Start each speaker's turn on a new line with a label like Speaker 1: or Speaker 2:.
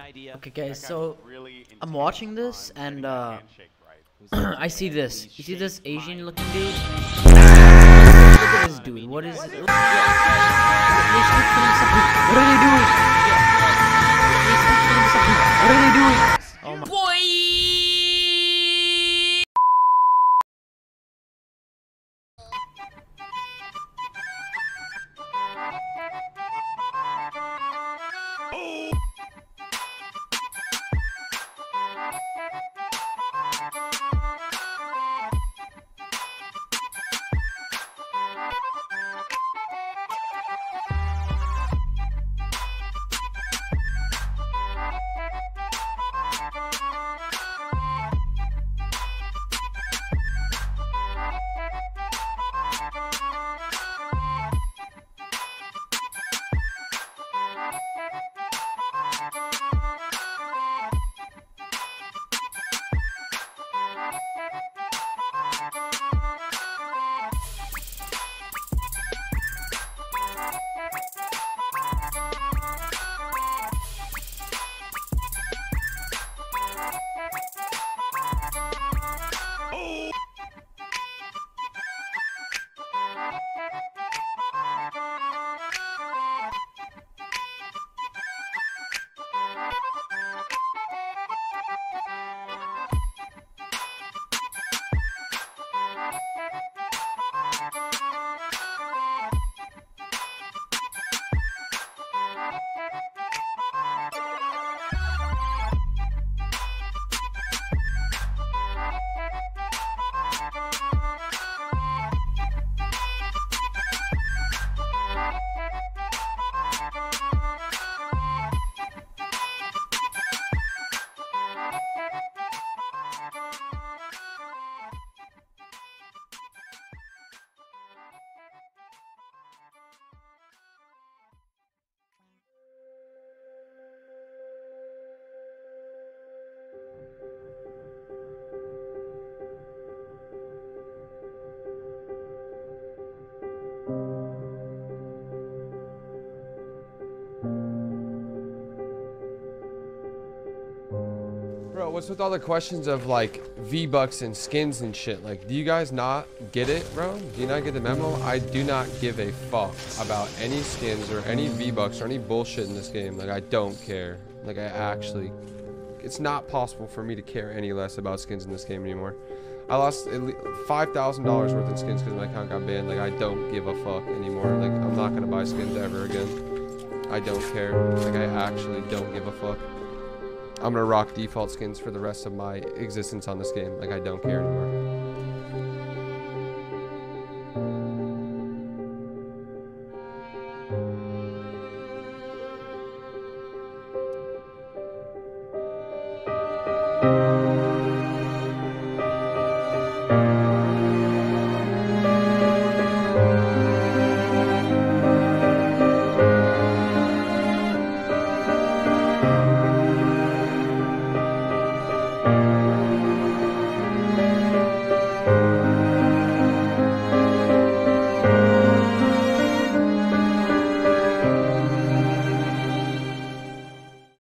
Speaker 1: idea.
Speaker 2: Okay, guys, so
Speaker 3: Really
Speaker 2: I'm watching this and uh,
Speaker 3: right.
Speaker 2: I see this. You see this Asian looking dude? Look at this dude. What is? What are they doing?
Speaker 4: What's with all the questions of like V-Bucks and skins and shit? Like, do you guys not get it, bro? Do you not get the memo? I do not give a fuck about any skins or any V-Bucks or any bullshit in this game. Like, I don't care. Like, I actually... It's not possible for me to care any less about skins in this game anymore. I lost at least $5,000 worth of skins because my account got banned. Like, I don't give a fuck anymore. Like, I'm not going to buy skins ever again. I don't care. Like, I actually don't give a fuck. I'm gonna rock default skins for the rest of my existence on this game. Like I don't care anymore.